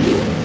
you.